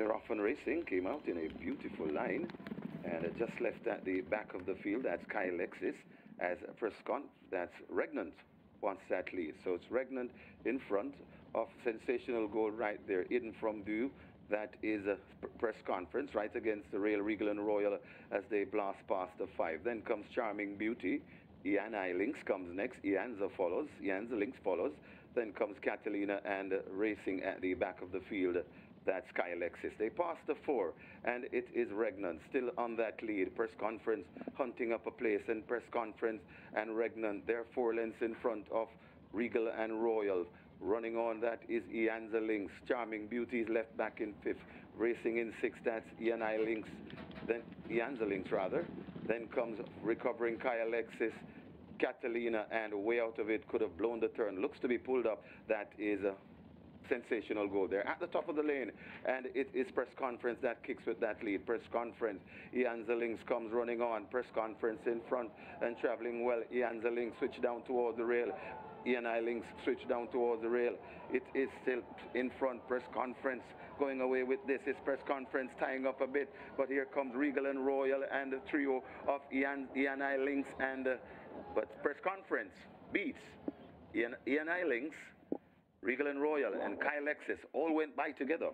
And racing, came out in a beautiful line and uh, just left at the back of the field. That's Kyle Lexis as Prescott. That's Regnant wants that lead. So it's Regnant in front of Sensational Gold right there, hidden from view. That is a press conference right against the Rail Regal and Royal as they blast past the five. Then comes Charming Beauty. Ian Links comes next. Ianza follows. Ianza Links follows. Then comes Catalina and uh, racing at the back of the field. That's Sky Alexis. They passed the four, and it is Regnant still on that lead. Press conference hunting up a place, and press conference and Regnant. They're four lengths in front of Regal and Royal. Running on that is Ianza Links. Charming Beauty is left back in fifth. Racing in sixth, that's Ianai Links. Then Ianza Links rather. Then comes recovering Kai Alexis. Catalina and way out of it could have blown the turn. Looks to be pulled up. That is uh, Sensational Gold there at the top of the lane and it is press conference that kicks with that lead press conference Ian Zellings comes running on press conference in front and traveling well Ian Zellings switch down towards the rail Ian Eilings switch down towards the rail. It is still in front. Press conference going away with this. It's press conference tying up a bit. But here comes Regal and Royal and the trio of Ian, Ian Eilings and uh, but press conference beats Ian, Ian Regal and Royal and Kyle Lexus all went by together.